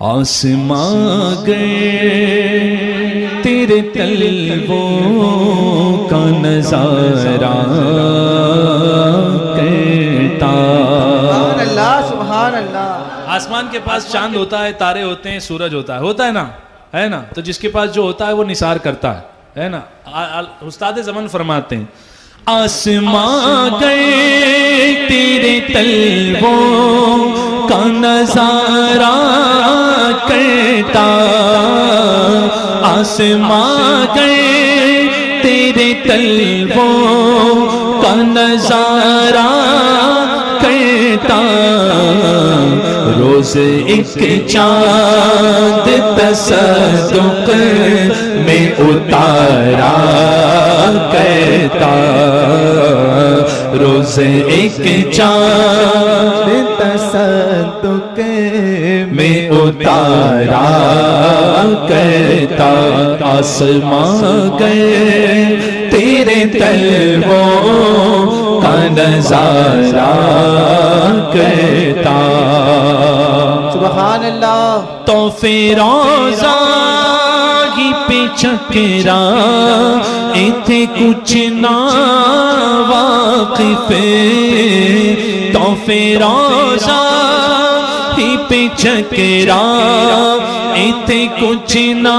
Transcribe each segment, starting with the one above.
आसमां गए तेरे तलवों का नज़ारा करता अल्लाह सुभान अल्लाह आसमान के पास चाँद होता है तारे होते हैं सूरज होता है। होता है ना? है ना? तो जिसके पास जो होता है वो निसार करता है। है ना? उस्ताद जमन फरमाते हैं आसमां गए तेरे तलवों का नज़ारा करता। आसमां गए तेरे तलवों का नज़ारा करता। रोज एक चाँद तसदुक में उतारा करता। रोज एक चाँद तसदुक में उतारा करता आसमां गए तेरे तलवों का नज़ारा करता सुभान अल्लाह तो ही पे चकरा, इथे कुछ ना वाकिफ तो फिरोजा ही पे चकरा, इथे कुछ ना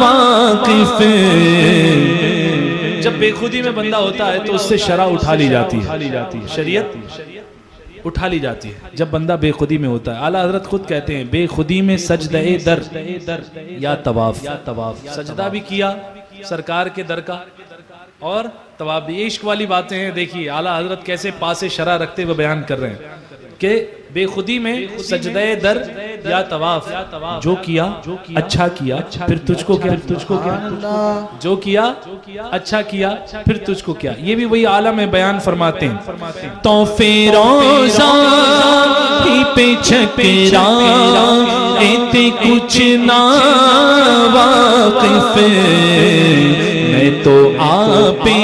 वाकिफ जब बेखुदी में बंदा होता है तो उससे शरा उठा ली जाती है। शरीयत? उठा ली जाती है। जब बंदा बेखुदी में होता है, आला हज़रत खुद कहते हैं, बेखुदी में सजदे दर दर या तवाफ। या तवाफ सजदा भी किया, सरकार के दर का। और तवाफ इश्क वाली बातें हैं, देखिए, आला हज़रत कैसे पासे शरा रखते हुए बयान कर रहे हैं कि बेखुदी में सजदे दर या तवाफ। जो किया अच्छा किया फिर तुझको क्या? तुझको क्या? जो किया अच्छा किया फिर तुझको क्या? ये भी वही आलम है बयान फरमाते हैं। तो फिरोजा ही पे छकरा कुछ ना वाकिफ मैं तो आपे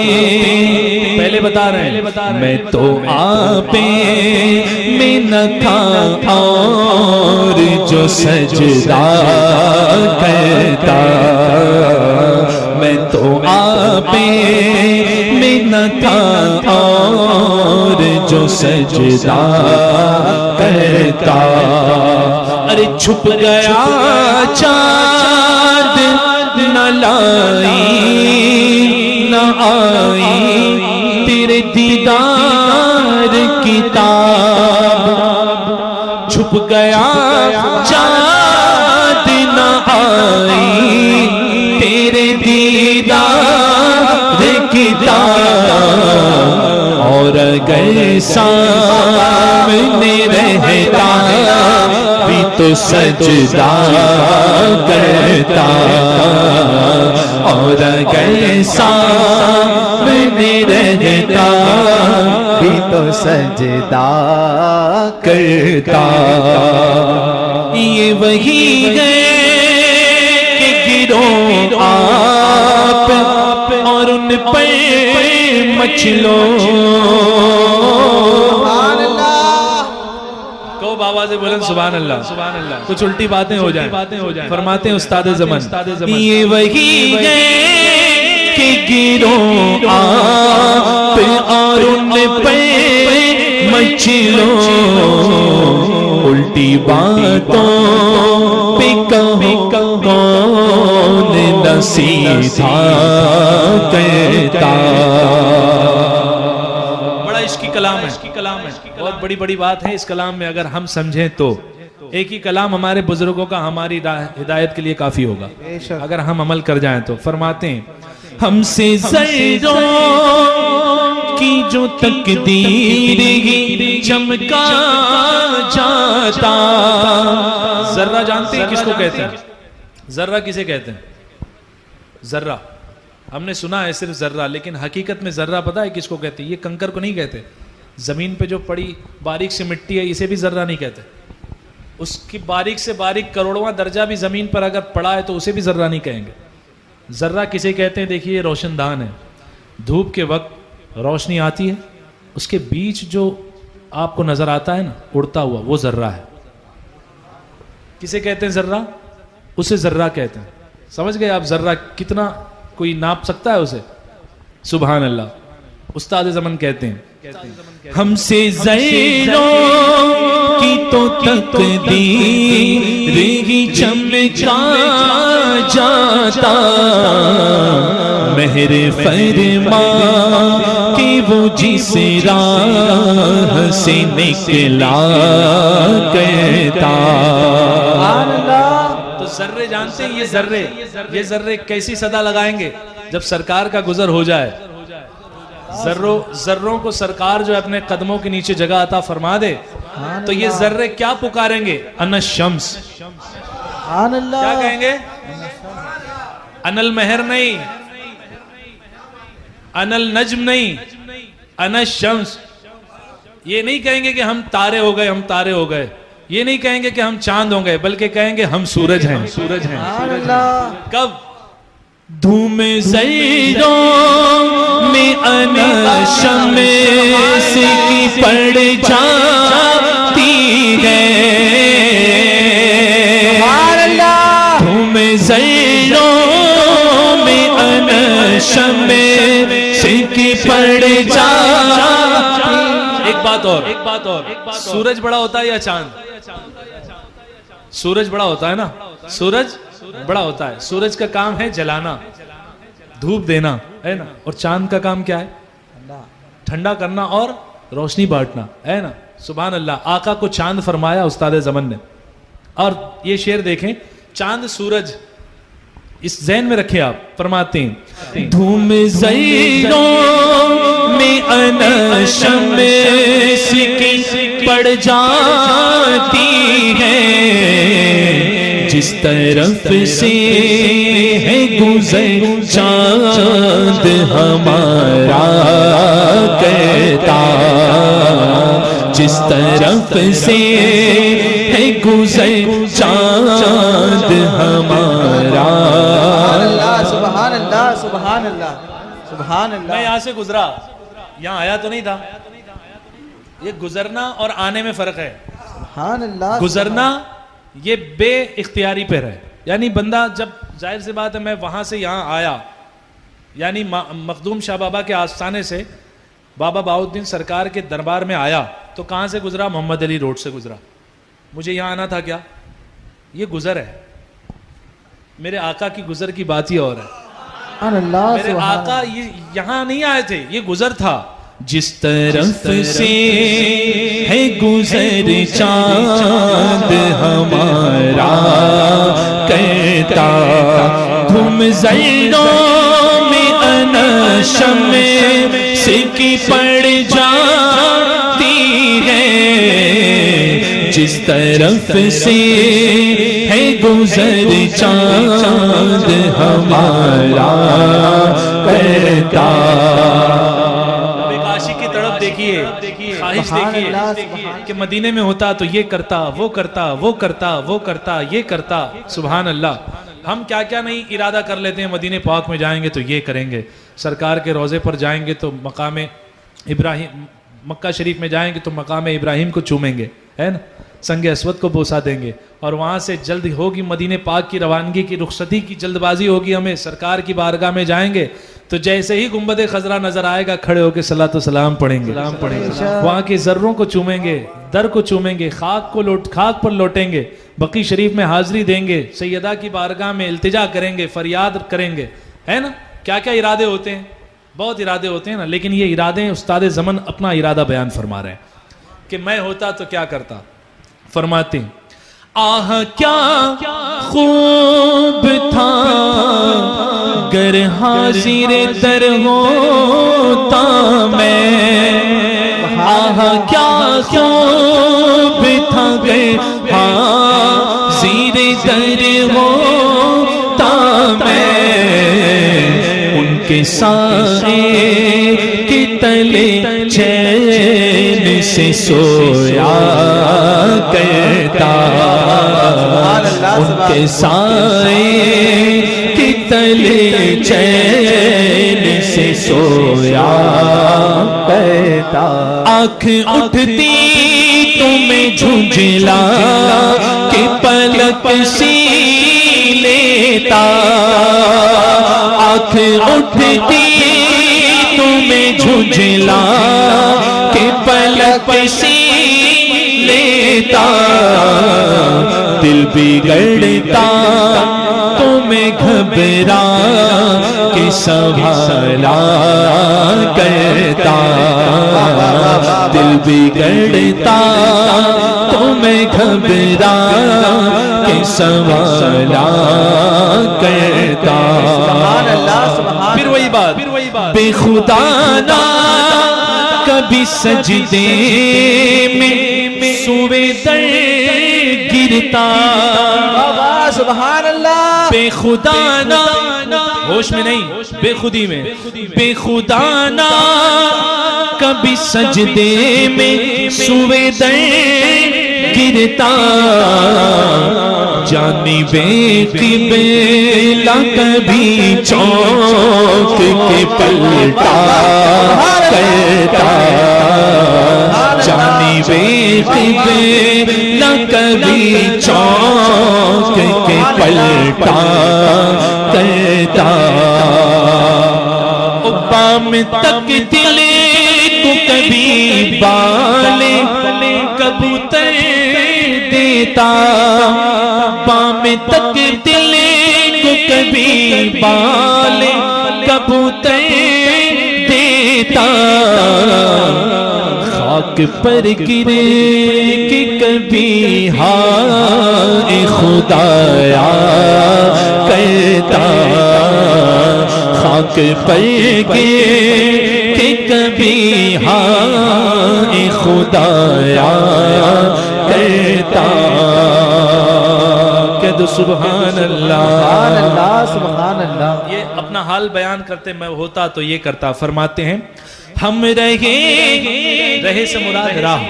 पहले बता रहे हैं। मैं तो आपे में न था और जो सजदा कहता मैं तो आपे में न था और जो सजदा कहता अरे छुप गया चाँद न लाई न आई। दीदार किताब। छुप गया चाँद न आई। तेरे दीदार किताब। और सामने रहता भी तो सजदा करता। और सामने रहता, भी तो सजदा करता। ये वही गए कि गिरो आप और उन पर अल्लाह को बाबा से बोलन सुभान अल्लाह सुभान अल्लाह कुछ उल्टी बातें हो जाए। बातें हो जाए फरमाते हैं उस्ताद जमन। ये वही कि गिरो आप और पे मचलो उल्टी बातों पे कहो कौन नसीहा कहता। बड़ा कलाम है इसकी कलाम है। बहुत बड़ी बड़ी बात है। इस कलाम में अगर हम समझें तो एक ही कलाम हमारे बुज़ुर्गों का हमारी हिदायत के लिए काफ़ी होगा। अगर हम अमल कर जाएँ तो फरमाते हैं हमसे की जो तकदीर ही चमका जाता। जर्रा जानते हैं किसको कहते हैं? जर्रा किसे कहते हैं? जर्रा। हमने सुना है सिर्फ़ जर्रा, लेकिन हकीकत में जर्रा पता है किसको कहते हैं? ये कंकर को नहीं कहते। ज़मीन पे जो पड़ी बारीक से मिट्टी है, इसे भी जर्रा नहीं कहते। उसकी बारीक से बारीक करोड़वा दर्जा भी ज़मीन पर अगर पड़ा है तो उसे भी जर्रा नहीं कहेंगे। जर्रा किसे कहते हैं? देखिए रोशनदान है। धूप के वक्त रोशनी आती है, उसके बीच जो आपको नज़र आता है ना, उड़ता हुआ, वो जर्रा है। किसे कहते हैं जर्रा? उसे जर्रा कहते हैं। समझ गए आप जर्रा कितना कोई नाप सकता है उसे? सुबहान अल्लाह उस्ताद जमन कहते हैं हमसे जैरों की तो तकदीर ही चमका जाता। मेहर फरमा कि वो जिस राह से निकला कहता। जर्रे जानते हैं ये जर्रे। ये जर्रे कैसी सदा लगाएँगे? जब सरकार का गुजर हो जाए। जर्रों जर्रों को सरकार जो है अपने कदमों के नीचे जगह आता फरमा दे। तो ये जर्रे क्या पुकारेंगे? अन शम्स। क्या कहेंगे? अनल मेहर नहीं। अनल नजम नहीं। अन शम्स। ये नहीं कहेंगे कि हम तारे हो गए हम तारे हो गए। ये नहीं कहेंगे कि हम चाँद होंगे बल्कि कहेंगे हम सूरज हैं। सूरज हैं। कब? धूम जैरों में अनशम से की पड़ जाती है। धूम जैरों में अनशम से की पड़ जाती एक बात और। एक बात और। सूरज बड़ा होता है या चाँद? सूरज बड़ा होता है ना? सूरज बड़ा होता है। सूरज का काम है जलाना धूप देना है ना? और चाँद का काम क्या है? ठंडा। करना और रोशनी बांटना है ना? सुबह अल्लाह आका को चाँद फरमाया उस्ताद जमन ने। और ये शेर देखें चाँद सूरज इस जैन में रखे आप फरमाते हैं धूम में अनशम सिकी पड़ जाती है। जिस तरफ़ से है गुजर चाँद हमारा कहता जिस तरफ़ से है गुजर चाँद हमारा। सुबहान अल्लाह सुबहान अल्लाह सुबहान मैं अल्लाह यहाँ से गुजरा। यहाँ आया तो नहीं था। ये गुजरना और आने में फ़र्क है। सुबहान अल्लाह गुजरना ये बे इख्तियारी पर है। यानी बंदा जब ज़ाहिर सी बात है मैं वहाँ से यहाँ आया यानी मा- मखदूम शाह बाबा के आस्थाने से बाबा बाउद्दीन सरकार के दरबार में आया तो कहाँ से गुजरा? मोहम्मद अली रोड से गुजरा। मुझे यहाँ आना था क्या? ये गुजर है। मेरे आका की गुजर की बात ही और है। मेरे आका ये यहाँ नहीं आए थे ये गुजर था। जिस तरफ़ से है गुजर चाँद हमारा कहता तुम जैरों में अनशम से की पड़ जाती जिस तरफ़ से है गुजर चाँद हमारा कहता बेकाशी की तड़प देखिए ख्वाहिश कि मदीने में होता तो ये करता वो करता वो करता वो करता ये करता। सुबहान अल्लाह हम क्या क्या नहीं इरादा कर लेते हैं मदीने पाक में जाएँगे तो ये करेंगे। सरकार के रोज़े पर जाएँगे तो मकाम इब्राहिम मक्का शरीफ में जाएँगे तो मकाम इब्राहिम को चूमेंगे है ना? संग असवद को बोसा देंगे। और वहाँ से जल्द होगी मदीने पाक की रवानगी की रुखसती की जल्दबाजी होगी। हमें सरकार की बारगाह में जाएँगे तो जैसे ही गुंबद खजरा नज़र आएगा खड़े होकर सलाह तो सलाम पढ़ेंगे। सलाम पढ़ेंगे। वहाँ के जर्रों को चूमेंगे दर को चूमेंगे खाक को लौट खाक पर लौटेंगे बकी शरीफ में हाजिरी देंगे सैयदा की बारगाह में इल्तिजा करेंगे फरियाद करेंगे। है ना? क्या क्या इरादे होते हैं? बहुत इरादे होते हैं ना लेकिन ये इरादे उस्ताद जमन अपना इरादा बयान फरमा रहे हैं कि मैं होता तो क्या करता? फरमाते हैं, आह क्या खूब था गर हाजिर दर होता मैं। आह क्या खूब था गर हाजिर दर होता मैं। उनके सारे के तले से सोया करता। उनके सारे के तले चैन से सोया करता। आँख उठती तो तुम्हें झुंझला के पलक सी लेता। आँख उठती तुम्हें झुंझला के पलक सी लेता दिल बिगड़ता तुम्हें घबरा के संभाला करता। दिल बिगड़ता तुम्हें घबरा के संभाला करता। फिर वही बात फिर वही बात। बेखुदा ना कभी सजदे में सुवे दर गिरता। आवाज़ सुभान अल्लाह बेखुदाना होश में नहीं बेखुदी में। बेखुदाना कभी सजदे में सुवे दर गिरता। जानी बेकी बेला कभी चौक के पलटा करता जानी बेकी बेला कभी चौक के पलटा करता बाम तक दिले को कभी बाले कबूतर तक दिले को कभी बाले, कबूतर देता। खाक पर गिरे कि कभी हाय खुदाया कहता खाक पर गिरे कि कभी हाय खुदाया कहता कह दो सुबहान सुभान अल्लाह अल्लाह अल्लाह ये अपना हाल बयान करते मैं होता तो ये करता फरमाते हैं हम रहे रहे से मुराद राह।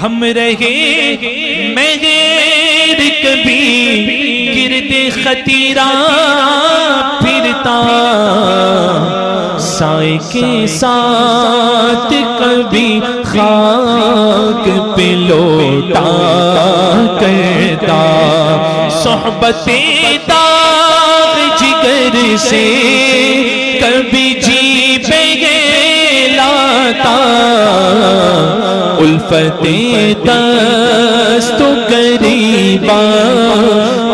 हम रहे मेहर कभी गिरते खतीरा फिरता। साए के साथ कभी खाक पे लोटा करता। सोहबते दाग जिगर से कभी जी पे लाता। उल्फते दस्त करीबा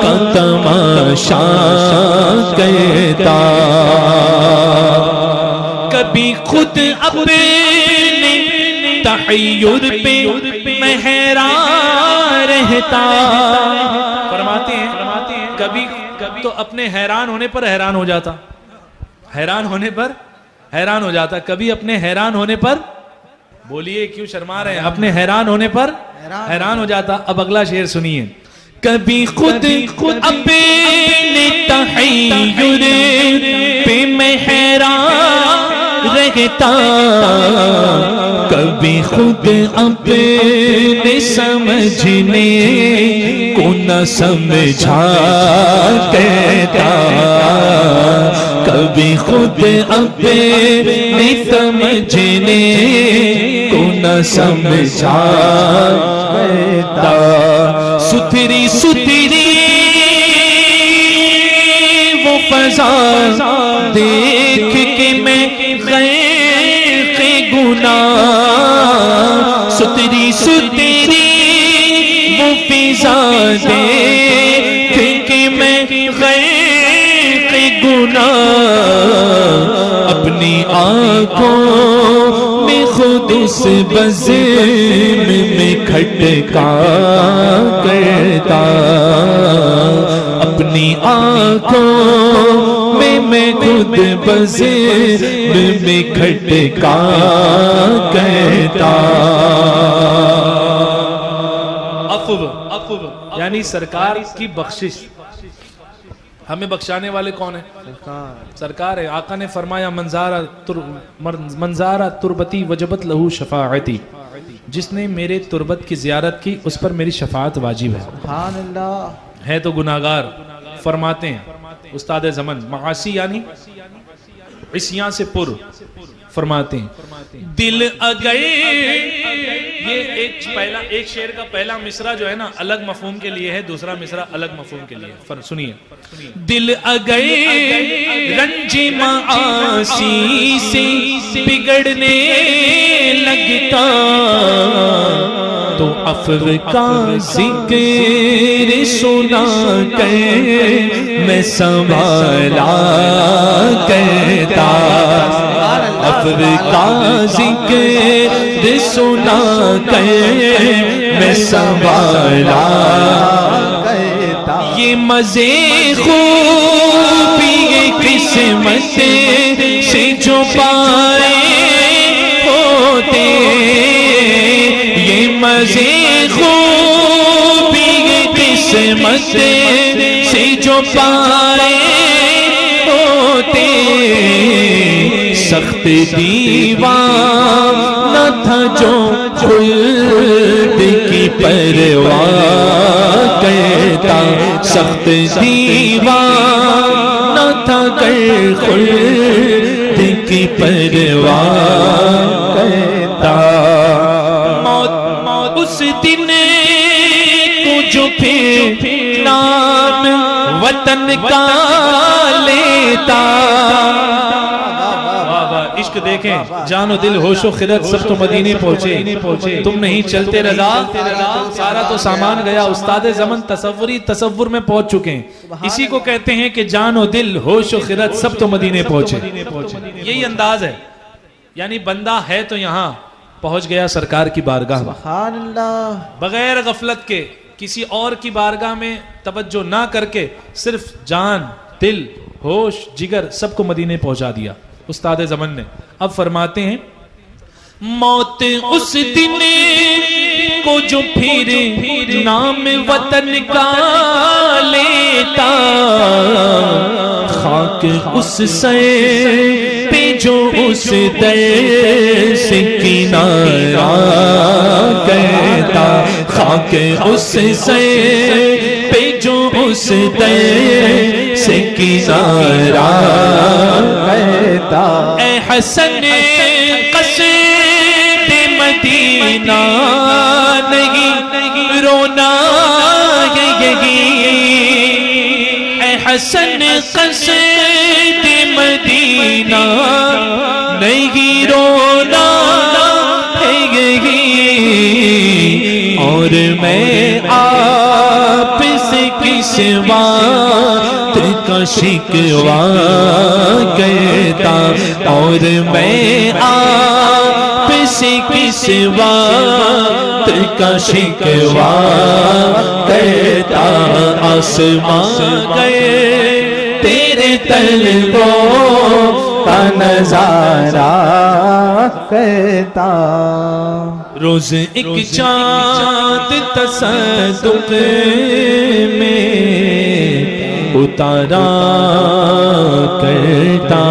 का तमाशा करता। कभी खुद अपने तहयुर पे महरा रहता। फरमाते हैं फरमाते हैं कभी कभी तो अपने हैरान होने पर हैरान हो जाता। हैरान होने पर हैरान हो जाता। कभी अपने हैरान होने पर बोलिए क्यों शर्मा रहे हैं? अपने हैरान होने पर हैरान हैरान हो जाता। अब अगला शेर सुनिए। कभी खुद खुद अपने तहयुर पे महरा रहता। कभी खुद अपने समझने को न समझा कहता कभी खुद अपने समझने को न समझा कहता सुथरी सुथरी वो फजा देख के मैं गैर गुना सुथरी वो फिजा देख के मैं गैर गुना अपनी आँखों में खुद उस बज़म में खटका करता। अपनी आँखों में मैं खुद बज़म में खटका करता। अफव। यानी सरकार की बख्शिश। हमें बख्शाने वाले कौन है? सरकार। है। आका ने फरमाया मंजारा तुर मंजारा तुरबती वजबत लहू शफाअती। जिसने मेरे तुरबत की जियारत की उस पर मेरी शफात वाजिब है। है तो गुनागार फरमाते हैं। उस्ताद जमन मासी यानी इसिया से पुर फरमाते हैं। दिल अगर ये एक पहला, एक शेर का पहला मिसरा जो है ना, अलग मफहूम के लिए है, दूसरा मिसरा अलग मफहूम के लिए फर सुनिए। दिल अगए रंजी आसी से बिगड़ने लगता तो अफव का ज़िक्र सुना कर, मैं संभाला कहता अफव का सुना कर मैं संभाला ये मज़े खूबी ये किस्मत से जो पाए होते ये मज़े खूबी ये किस्मत से जो पाए होते सख्त दीवार न था जो खुल्द की परवाह कहता सख्त दीवार न था कर खुल्द की परवाह कहता मौत उस दिन जो फिर नाम वतन का लेता। इश्क देखें जानो दिल होशो खिरत सब तो मदीने पहुँचे। पहुँचे तुम नहीं चलते रजा सारा तो सामान गया उस्ताद जमन तस्वरी तस्वुर में पहुँच चुके हैं। इसी को कहते हैं कि जानो दिल होशो खिरत सब तो मदीने पहुँचे। यही अंदाज है। यानी बंदा है तो यहाँ पहुँच गया सरकार की बारगाह बगैर गफलत के किसी और की बारगाह में तवज्जो ना करके सिर्फ़ जान दिल होश जिगर सबको मदीने पहुँचा दिया। उस्ताद जमन ने। अब फरमाते हैं, मौत उस दिन को जो फिर नाम वतन का लेता, खाक उस से पे जो उस दर से किनारा कहता खाक उस से पे जो उस दर से किनारा कहता ए हसन कसद मदीना नहीं रोना यही। ए हसन कसद मदीना और मैं आप से किस बात का कहता और मैं आप से किस बात का कहता आसमां गए, तेरे तलबो का नज़ारा कहता। रोज एक चाँद तसदुक में उतारा करता।